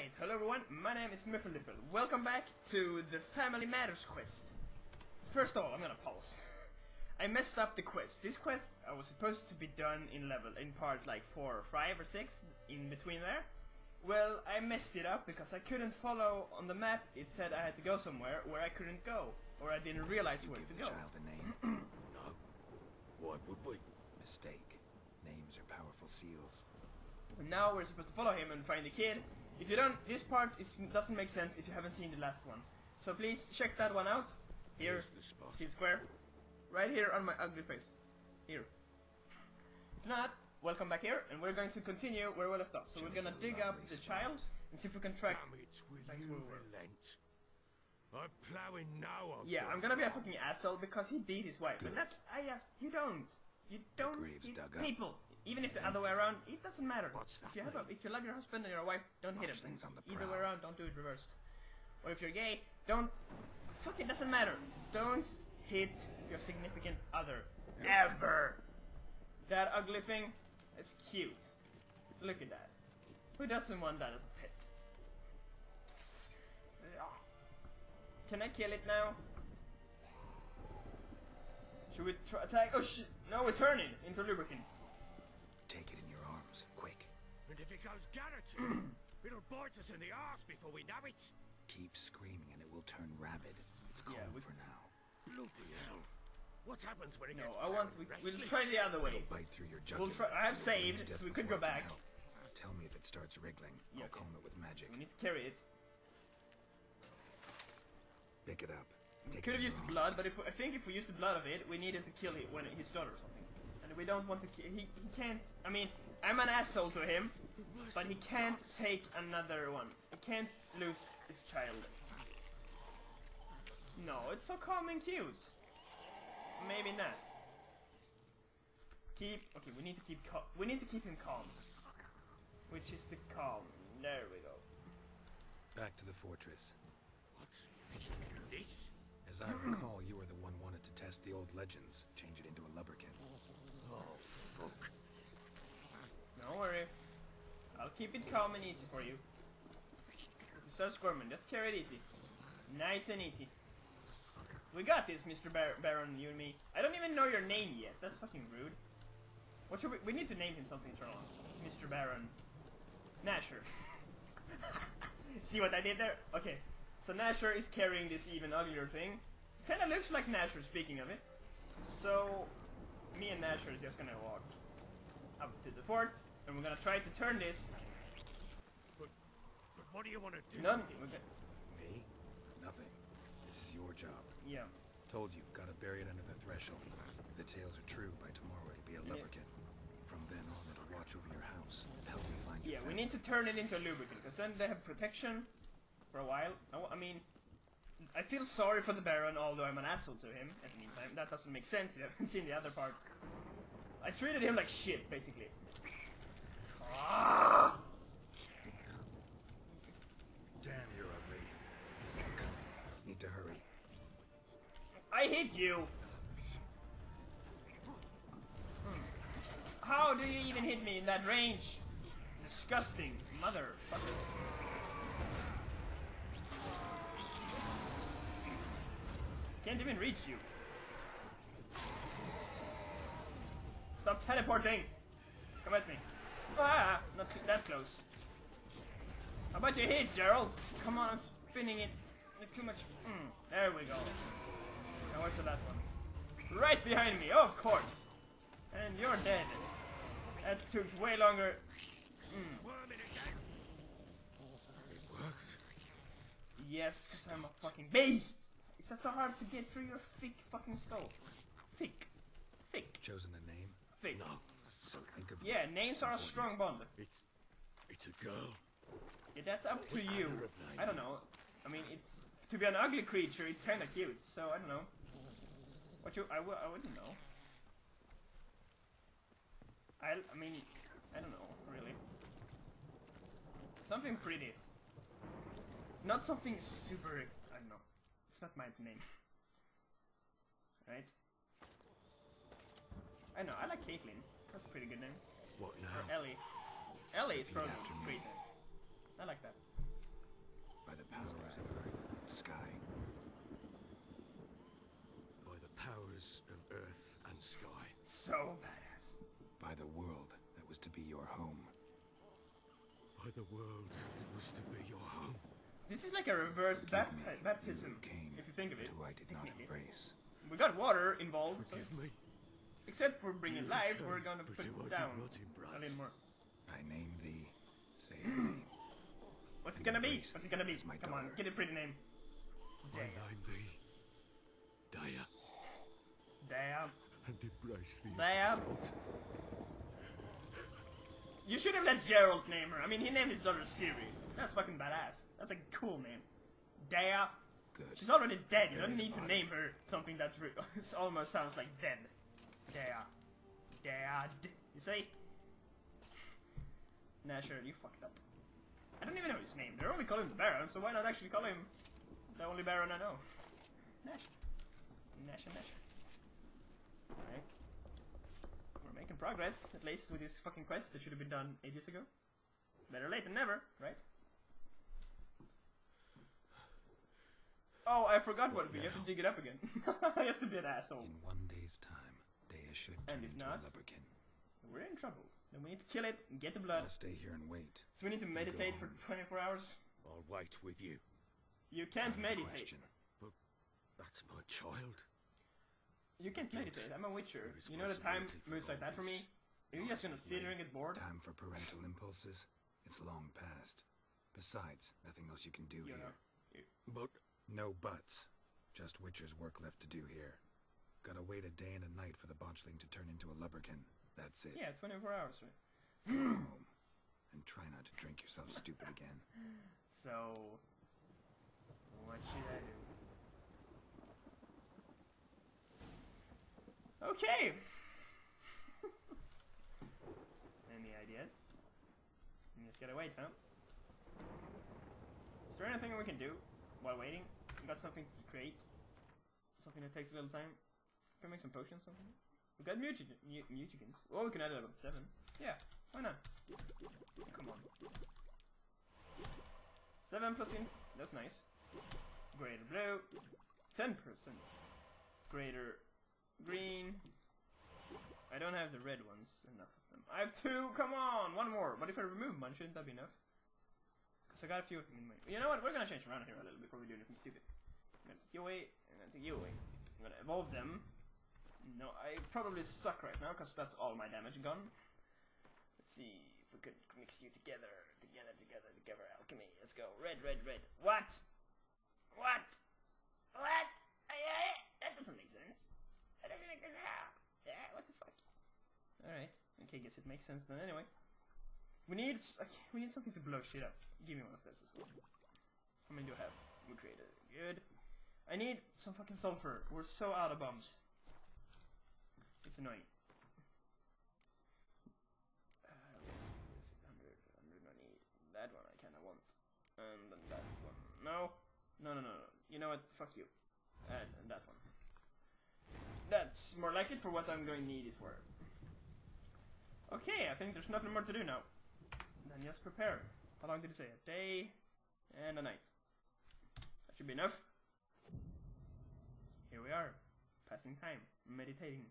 Alright, hello everyone, my name is Muffelduffell. Welcome back to the Family Matters quest. First of all, I'm gonna pause. I messed up the quest. This quest I was supposed to be done in level, in part like 4 or 5 or 6, in between there. Well, I messed it up because I couldn't follow on the map. It said I had to go somewhere where I couldn't go. Or I didn't realize You where give to the go. child a name. No. Why would we? Mistake. Names are powerful seals. And now we're supposed to follow him and find the kid. If you don't, this part is, doesn't make sense if you haven't seen the last one. So please check that one out. Here, Here's the spot. see square? Right here on my ugly face. Here. If not, welcome back here, and we're going to continue where we left off. So we're gonna dig up the spot. child and see if we can track. Damn it, will you relent? I'm ploughing now. I've Yeah. I'm gonna be a fucking asshole because he beat his wife, and that's I asked. You don't. You don't. grave's dug up. people, even if the other way around, it doesn't matter. What's that if you have a, if you love your husband and your wife, don't hit Watch him. things on the Either way around, don't do it reversed. Or if you're gay, don't. Fuck it, doesn't matter. Don't hit your significant other ever. That ugly thing, it's cute. Look at that. Who doesn't want that as a pet? Can I kill it now? Should we try attack? Oh shit! No, we're turning into lubberkin. And if it goes garroted, it'll bite us in the ass before we know it. Keep screaming and it will turn rabid. It's calm Yeah, we- for now. Bloody hell. What happens when it No, gets I want. We, apparent we'll restless? try the other way. It'll bite through your jugular. We'll jugular. try. I have It'll burn you saved, death so we could go before it can back. help. Tell me if it starts wriggling. Yeah, I'll okay. calm it with magic. We need to carry it. Pick it up. We Take could have used the blood, but if I think if we used the blood of it, we needed to kill it when his daughter or something. And we don't want to. Ki- he he can't. I mean, I'm an asshole to him, but he can't take another one. He can't lose his child. No, it's so calm and cute. Maybe not. Keep. Okay, we need to keep. Cal- we need to keep him calm. Which is the calm. There we go. Back to the fortress. What? This? As I recall, you were the one wanted to test the old legends, change it into a lubberkin. Oh, fuck. Don't worry. I'll keep it calm and easy for you. Start squirming, just carry it easy. Nice and easy. We got this, Mr. Bar Baron, you and me. I don't even know your name yet. That's fucking rude. What should we... We need to name him something strong. Mr. Baron. Nashor. See what I did there? Okay. So Nashor is carrying this even uglier thing. Kinda looks like Nashor, speaking of it. So, me and Nashor is just gonna walk up to the fort, and we're gonna try to turn this. But, but what do you want to do None. with we're it? go- Me? Nothing. This is your job. Yeah. Told you, gotta bury it under the threshold. If the tales are true, by tomorrow it'll be a Yeah. lubberkin. From then on, it'll watch over your house and help you find your Yeah, we need to turn it into a lubberkin, because then they have protection for a while. I mean, I feel sorry for the Baron, although I'm an asshole to him at the meantime. That doesn't make sense if you haven't seen the other part. I treated him like shit, basically. Ah! Damn, you're ugly. I'm coming. Need to hurry. I hit you! Hmm. How do you even hit me in that range? Disgusting motherfuckers. Can't even reach you. Stop teleporting! Come at me. Ah! Not that close. How about you hit, Gerald? Come on, I'm spinning it. Not too much. Mm, there we go. Now where's the last one? Right behind me, of course! And you're dead. That took way longer. Mm. Yes, because I'm a fucking beast! Is that so hard to get through your thick fucking skull? Thick. Thick. Chosen a name? Thick. No, So think of Yeah, names are a strong bond. it's it's a girl. Yeah, that's up to you. manner of name? I don't know. I mean, it's to be an ugly creature. It's kind of cute. So I don't know. What you? I, w- I wouldn't know. I I mean, I don't know really. Something pretty. Not something super. It's not my name. Right? I know, I like Caitlyn. That's a pretty good name. What now? Or Ellie. Ellie is probably a great name. I like that. By the powers right. of earth and sky. By the powers of earth and sky. So badass. By the world that was to be your home. By the world that was to be your home. This is like a reverse bapti- baptism, came, if you think of it. Who I did not embrace. We got water involved, so Forgive me. except for bringing life, return, we're gonna put I down a little more. I name thee. Name. What's it gonna be? What's it gonna be? my Come on, daughter. get a pretty name. I Dea. name thee. Daya. Dea. And embrace thee. as Dea. my daughter. You should have let Gerald name her. I mean, he named his daughter Ciri. That's fucking badass. That's a cool name. Dea. Good. She's already dead. You don't need to name her something that re- it almost sounds like dead. Dea. Dead. You see? Nah, sure, you fucked up. I don't even know his name. They're only calling him the Baron, so why not actually call him the only Baron I know? Nash. Nash and Nash. Alright. We're making progress, at least with this fucking quest that should have been done ages ago. Better late than never, right? Oh, I forgot what we have to dig it up again. I have to be an asshole. In one day's time, Dea should And turn if into not? a lubberkin. We're in trouble. Then we need to kill it and get the blood. I'll stay here and wait. So we need to meditate for 24 hours. I'll wait with you. You can't No meditate. question. But that's my child. You can't Guilt. meditate. I'm a witcher. You know the time Responsibility moves like that for me? Are you just gonna sit here and get bored? Time for parental impulses? It's long past. Besides, nothing else you can do You know. here. But No buts. Just Witcher's work left to do here. Gotta wait a day and a night for the botchling to turn into a lubberkin. That's it. Yeah, 24 hours, right? Go home. And try not to drink yourself stupid again. So, what should I do? Okay. Any ideas? You just gotta wait, huh? Is there anything we can do while waiting? Got something to create. Something that takes a little time. Can we make some potions something? We got mutagen, mu- mutagens. Oh, we can add it up to seven. Yeah, why not? Come on. Seven plus in. That's nice. Greater blue. Ten percent. Greater green. I don't have the red ones. Enough of them. I have two. Come on, one more. But if I remove one, shouldn't that be enough? Because I got a few of them in my. You know what? We're gonna change around here a little before we do anything stupid. I'm gonna take you away, and then take you away. I'm gonna evolve them. No, I probably suck right now because that's all my damage gone. Let's see if we could mix you together, together, together, together. Alchemy. Let's go. Red, red, red. What? What? What? That doesn't make sense. I don't. Yeah, what the fuck? Alright. Okay, guess it makes sense then anyway. We need okay, we need something to blow shit up. Give me one of those as well. How many do I have? We created good. I need some fucking sulfur. We're so out of bombs. It's annoying. Uh, let's see, what is it? 100, 100 I need. That one I kinda want. And that one. No. No, no, no, no. You know what? Fuck you. And, and that one. That's more like it for what I'm going to need it for. Okay, I think there's nothing more to do now. Then just prepare. How long did it say? A day and a night. That should be enough. Here we are. Passing time. Meditating.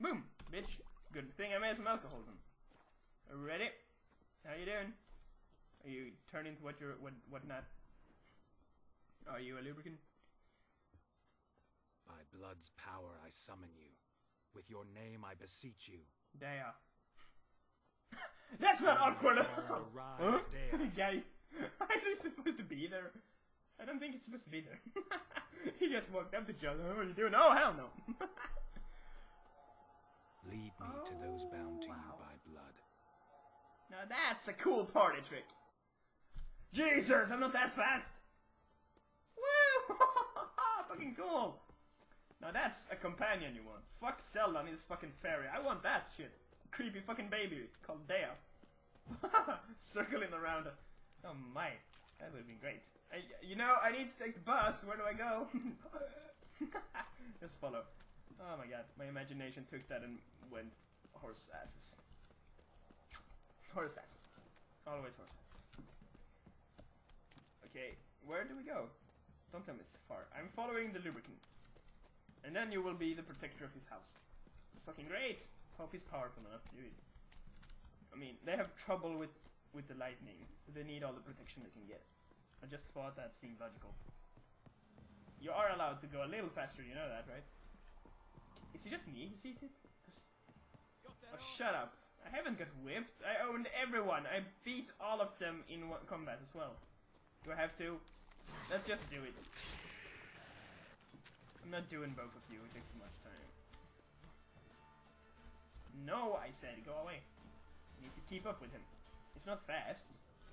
Boom! Bitch. Good thing I made some alcohol then. Are we ready? How you doing? Are you turned into what you're what what not? Are you a lubberkin? By blood's power I summon you. With your name I beseech you. Dea. That's not awkward! Arise, Dea. Guy, is he supposed to be there? I don't think he's supposed to be there. he just walked up to Joe. What are you doing? Oh, hell no. Lead me to those oh, bound to wow. you by blood. now that's a cool party trick. Jesus, I'm not that fast. Woo! fucking cool. Now that's a companion you want. Fuck Zelda and his fucking fairy. I want that shit. Creepy fucking baby called Dea. Circling around. Oh my, that would have been great. I, you know, I need to take the bus. Where do I go? Just follow. Oh my god, my imagination took that and went horse asses. Horse asses. Always horse asses. Okay, where do we go? Don't tell me it's far. I'm following the lubberkin. And then you will be the protector of his house. It's fucking great. Hope he's powerful enough to do it. I mean, they have trouble with with the lightning, so they need all the protection they can get. I just thought that seemed logical. You are allowed to go a little faster, you know that, right? Is it just me who sees it? Oh, shut up. I haven't got whipped. I owned everyone. I beat all of them in combat as well. Do I have to? Let's just do it. I'm not doing both of you. It takes too much time. No, I said, go away. You need to keep up with him. It's not fast,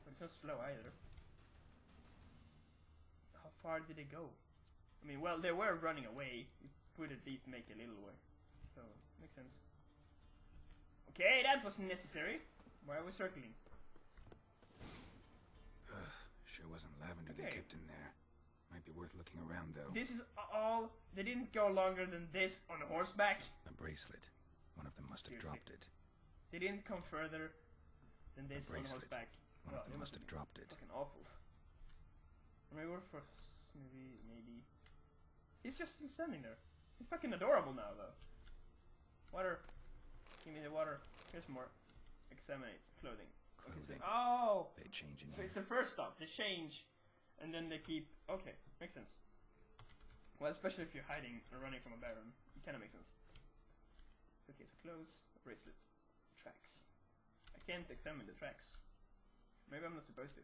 but it's not slow either. How far did they go? I mean, well, they were running away. You would at least make a little way. So, makes sense. Okay, that was necessary. Why are we circling? Sure wasn't lavender Okay. they kept in there. Might be worth looking around though. This is all. They didn't go longer than this on horseback. A bracelet. One of them must have dropped it. They didn't come further than this on horseback. One Well, of them must have dropped it. Fucking awful. Maybe we're for maybe maybe. He's just standing there. He's fucking adorable now though. Water. Give me the water. Here's more. Examine clothing. Okay, so oh, They change in so it's the first stop. They change, and then they keep. Okay, makes sense. Well, especially if you're hiding or running from a baron, it kind of makes sense. Okay, so clothes, bracelet, tracks. I can't examine the tracks. Maybe I'm not supposed to.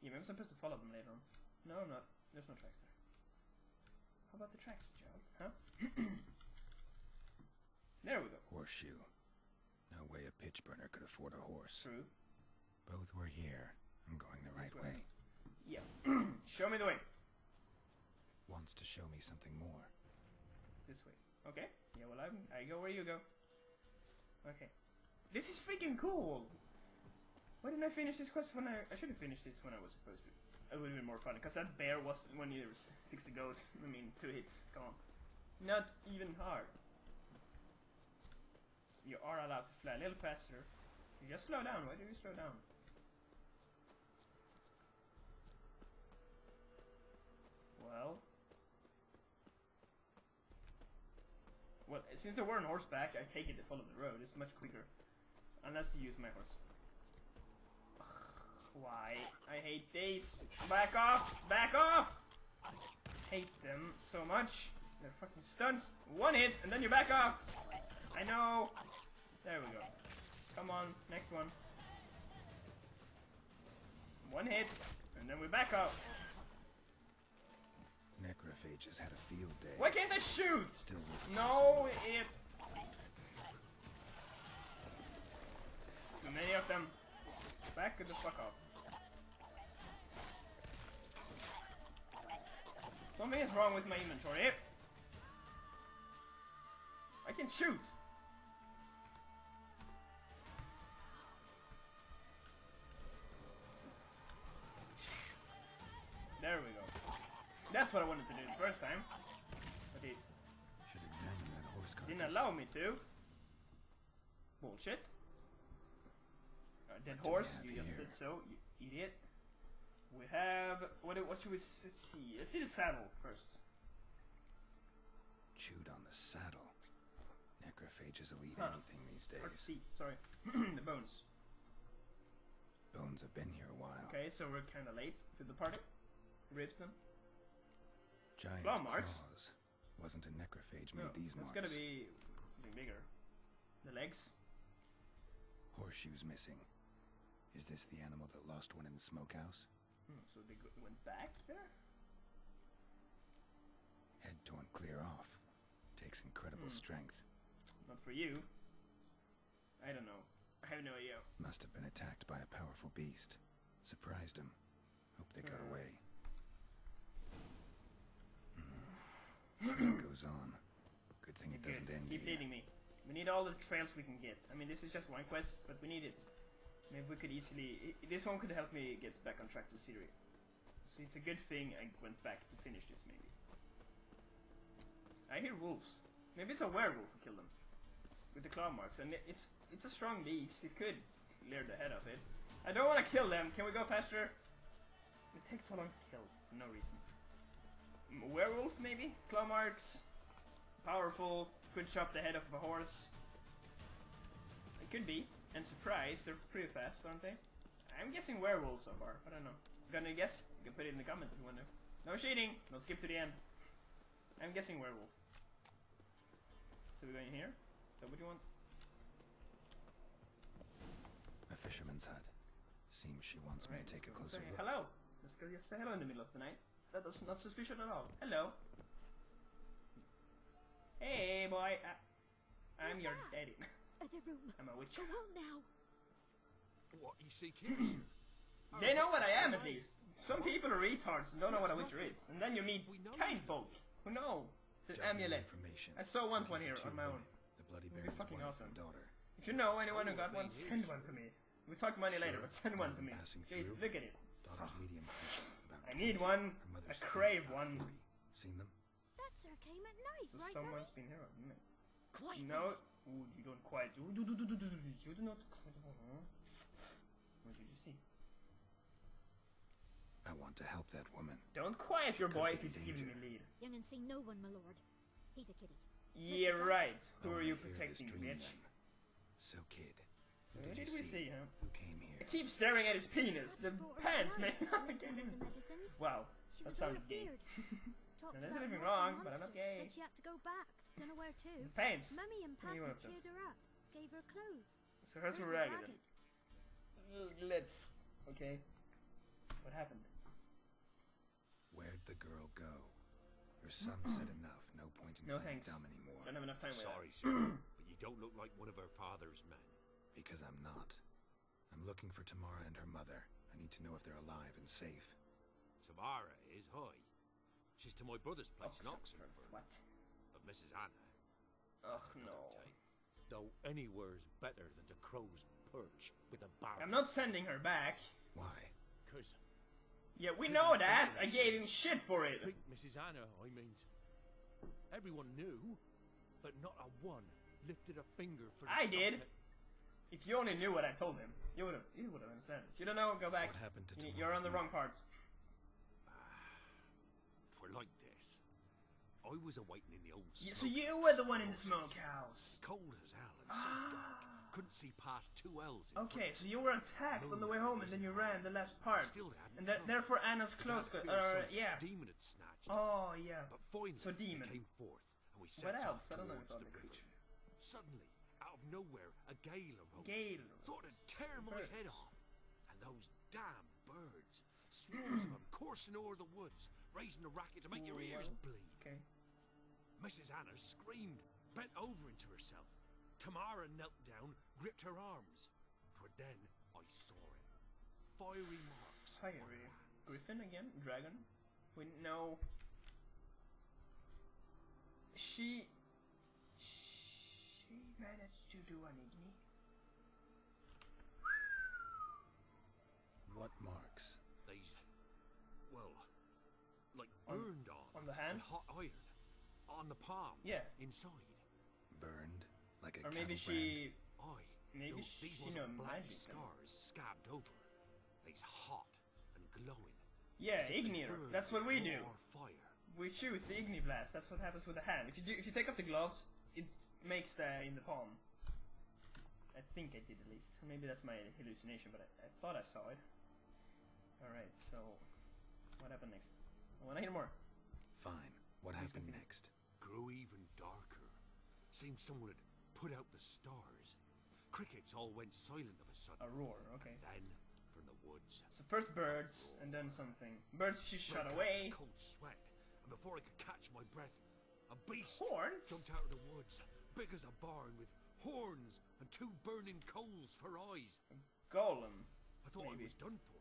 Yeah, maybe I'm supposed to follow them later on. No, I'm not. There's no tracks there. How about the tracks, child? Huh? there we go. Horseshoe. No way a pitch burner could afford a horse. True. Both were here. I'm going the right way. way. Yeah. Show me the way. Wants to show me something more. This way. Okay. Yeah, well, I'm, I go where you go. Okay. This is freaking cool! Why didn't I finish this quest when I... I should have finished this when I was supposed to. It would have been more fun, because that bear was... When you fix the goat, I mean, two hits, come on. Not even hard. You are allowed to fly a little faster. You just slow down. Why do you slow down? Well... Well, since they were on horseback, I take it to follow the road. It's much quicker. Unless you use my horse. Ugh, Why? I hate these. Back off! Back off! Hate them so much. They're fucking stunts. One hit, and then you back off. I know. There we go. Come on, next one. One hit, and then we back off. Necrophages had a field day. Why can't I shoot? Still No, idiot. Too many of them. Back the fuck up. Something is wrong with my inventory. I can shoot. There we go. That's what I wanted to do the first time. But it Should examine that horse carcass. didn't allow me to. Bullshit. A dead What horse, you just said so, you idiot. We have... What, what should we see? Let's see the saddle first. Chewed on the saddle. Necrophages will eat Huh. anything these Or days. see, sorry. the bones. Bones have been here a while. Okay, so we're kinda late to the party. Ribs them. Giant Claw marks. claws. Wasn't a necrophage No, made these that's marks. gotta be something bigger. The legs. Horseshoes missing. Is this the animal that lost one in the smokehouse? Hmm, so they went back there? Head torn clear off. Takes incredible Hmm. strength. Not for you. I don't know. I have no idea. Must have been attacked by a powerful beast. Surprised him. Hope they got Uh. away. Hmm. It goes on. Good thing it doesn't end Keep here. leading me. We need all the trails we can get. I mean, this is just one quest, but we need it. Maybe we could easily... This one could help me get back on track to Ciri. So it's a good thing I went back to finish this, maybe. I hear wolves. Maybe it's a werewolf who killed them. With the claw marks. And it's it's a strong beast. It could clear the head of it. I don't want to kill them. Can we go faster? It takes so long to kill. For no reason. Werewolf, maybe? Claw marks. Powerful. could chop the head off of a horse. It could be. And surprise, they're pretty fast, aren't they? I'm guessing werewolves so far. I don't know. Gonna guess? You can put it in the comment if you want to. No cheating. No skip to the end. I'm guessing werewolf. So we're going here. Is that what you want? A fisherman's hut. Seems she wants me to take a closer look. hello. Let's go just say hello in the middle of the night. That is not suspicious at all. Hello. Hey, boy. I, I'm Who's your that? daddy. Other room. I'm a witch. Come on now. What you seek here. They know what I am at least. Some people are retards and don't know what a That's witcher is. And then you meet We know kind folk who know the Just amulet. information. I saw one Looking one here on my own. The Bloody It'd be fucking awesome. daughter. If you know anyone who got one, send one to me. We'll talk money later, but send one to me. passing Jeez, look at it. Daughter's medium about I need one. I crave one. Seen them? That sir came at night, So right, someone's Mummy? been here, isn't it? Quiet. No. Ooh, you don't quite. Ooh, do, do, do, do, do, do, You do not. Huh? What did you see? I want to help that woman. Don't quiet your boy if he's in giving me lead. Young and see no one, my lord. He's a kiddie. Yeah, right. Who I are you protecting, dream bitch? then. So, kid, who Who did, did you we see, huh? Who came here? I keep staring at his penis. The pants, man. tonight. I Looked can't into even. some medicines. Wow, that was all sounded gay. afeared. Talked there's nothing wrong, awful but I'm not monster. gay. Said she had to go back. Don't know where to. The pants. Mummy and What do you Papa want with cheered her up. Gave her clothes. So hers Hers were were ragged. ragged. Uh, Let's. Okay. What happened? Where'd the girl go? Your son said enough. No point in No playing thanks. dumb anymore. Don't have enough time with Sorry, that. sir, but you don't look like one of her father's men. Because I'm not. I'm looking for Tamara and her mother. I need to know if they're alive and safe. Tamara is high. She's to my brother's place in Oxenfurt. Oxenfurt, What? But Mrs. Anna, Oh another no. time. Though anywhere's better than the crow's perch with a barrel. I'm not sending her back. Why? Cause Yeah, we know that. I gave him shit for it. think Mrs. Anna, I mean. Everyone knew, but not a one lifted a finger for the I did. it. If you only knew what I told him, you would have. You would have understood. If you don't know, go back. What happened to you, You're on the wrong mother? part. Ah, Twere like this. I was awaiting in the old Y- So you were the one in the smokehouse. Cold as hell and so dark. Couldn't see past two L's. Okay, so you were attacked on the way home, and then you ran the last part, and that, therefore Anna's clothes. That Got, uh, yeah. Demon had snatched. Oh yeah. But finally, So demon. came forth, and we set What else? I don't know about the creature. Suddenly, out of nowhere, a gale arose. Gale Thought it'd tear my Birds. head off. And those damn birds, swarms of them coursing over the woods, raising a racket to make your Oh, ears bleed. Okay. Mrs. Anna screamed, bent over into herself. Tamara knelt down, gripped her arms. But then I saw it. Fiery marks. on Fiery. Griffin again? Dragon? We know. She. She managed to do an igni. What marks? These, well, like burned on. on the hand? With hot iron. On the palms. Yeah. Inside. Burned? Like a Or maybe cattle brand? she. Aye. Maybe no, she these know black magic then. scars scabbed over. These hot and glowing. Yeah, as if they igni. burned That's what we do. raw Fire. We shoot the igni blast. That's what happens with the hand. If you do, if you take off the gloves, it makes the in the palm. I think I did at least. Maybe that's my hallucination, but I, I thought I saw it. All right, so what happened next? I want to hear more. Fine. What Please happened continue. next? Grew even darker. Seemed someone had put out the stars. Crickets all went silent of a sudden. A roar. Okay. Then, from the woods, So first birds, and then something. Birds she shot away. a Cold sweat, and before I could catch my breath, a beast Horns? jumped out of the woods, big as a barn, with horns and two burning coals for eyes. Golem. I thought Maybe. I was done for.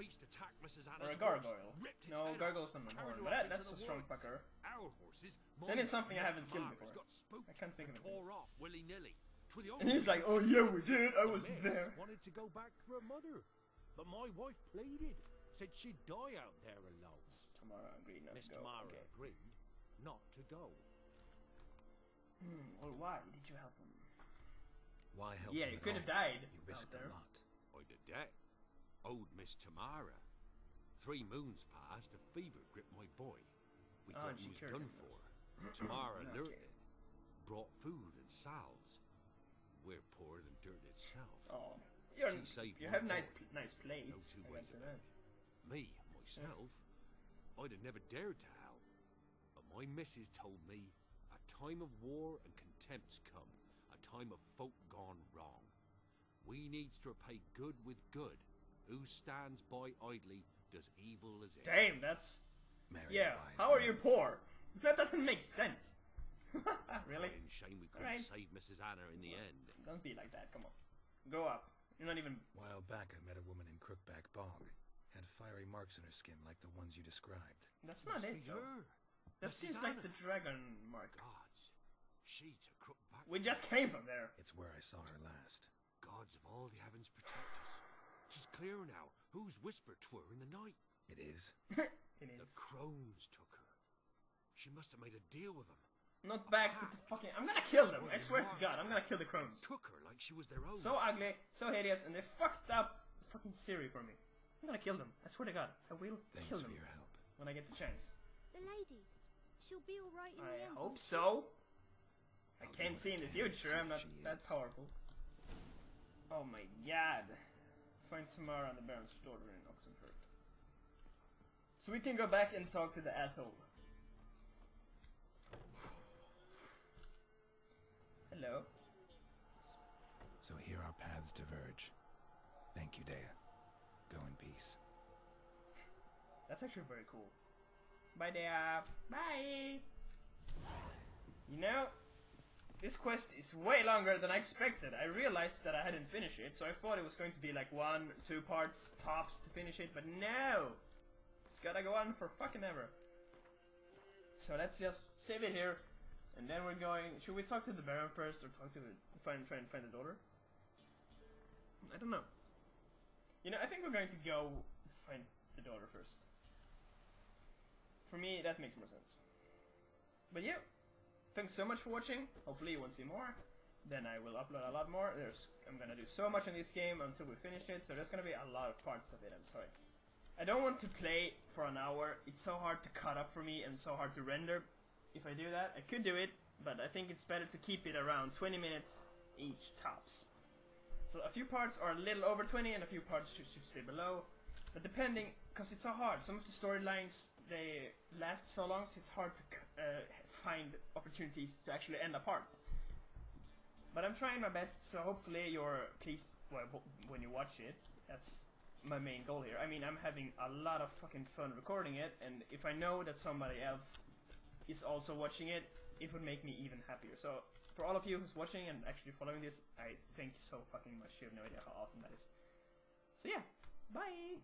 Beast attacked Mrs. Or a gargoyle. ripped its No, head off, gargoyle's not an horn, but that- that's a strong fucker. Our horses, Then it's something I haven't killed before. got spooked I can't think of it. tore off willy nilly. To the And he's like, oh yeah, we did. I was Miss there. wanted to go back for her mother, but my wife pleaded, said she'd die out there alone. Tamara agreed not Miss to go. Tamara Okay. agreed not to go. Hmm, well, why did you help him? Why help Yeah, you could have died You risked a lot. I did that. Owed Miss Tamara. Three moons passed, a fever gripped my boy. We Oh, thought and he was done him. for. Tamara Okay. alerted. brought food and salves. We're poorer than dirt itself. Oh, you're, She saved you have nice, nice plates. No two I ways about that. Me, myself, I'd have never dared to help. But my missus told me a time of war and contempt's come, a time of folk gone wrong. We needs to repay good with good. Who stands by idly does evil as it. Damn, that's Marry yeah. How are you poor? That doesn't make sense. really? Crying shame we couldn't Alright. save Mrs. Anna in the end. Don't be like that. Come on, go up. You're not even. While back, I met a woman in Crookback Bog. Had fiery marks on her skin like the ones you described. That's not Must it. be though. her. That Mrs. seems like the dragon mark. Gods, she took Crookback... We just came from there. It's where I saw her last. Gods of all the heavens protect us. Tis clear now whose whisper twere in the night. It is. It The crones took her. She must have made a deal with them. Not back with the fucking. I'm gonna kill them. I swear to God, I'm gonna kill the crones. Took her like she was their own. So ugly, so hideous, and they fucked up fucking Ciri for me. I'm gonna kill them. I swear to God, I will Thanks kill for them your help. when I get the chance. The lady. She'll be alright in the end. I hope so. I can't see in the future. I'm not she that is. powerful. Oh my God! Find Tamara and the Baron's daughter in Oxenfurt. So we can go back and talk to the asshole. Hello. So here our paths diverge. Thank you, Dea. Go in peace. That's actually very cool. Bye there. Bye. You know, this quest is way longer than I expected. I realized that I hadn't finished it, so I thought it was going to be like one, two parts tops to finish it, but no! It's gotta go on for fucking ever. So let's just save it here, and then we're going. Should we talk to the Baron first, or talk to the find try and find the daughter? I don't know. You know, I think we're going to go find the daughter first. For me, that makes more sense. But yeah, thanks so much for watching. Hopefully you to see more. Then I will upload a lot more. There's, I'm gonna do so much in this game until we finish it, so there's gonna be a lot of parts of it, I'm sorry. I don't want to play for an hour. It's so hard to cut up for me and so hard to render. If I do that, I could do it, but I think it's better to keep it around 20 minutes each tops. So a few parts are a little over 20 and a few parts should, should stay below. But depending, because it's so hard, some of the storylines, they last so long, so it's hard to uh, find opportunities to actually end apart. But I'm trying my best, so hopefully you're pleased when you watch it. That's my main goal here. I mean, I'm having a lot of fucking fun recording it, and if I know that somebody else is also watching it, it would make me even happier. So, for all of you who's watching and actually following this, I thank you so fucking much. You have no idea how awesome that is. So yeah, bye!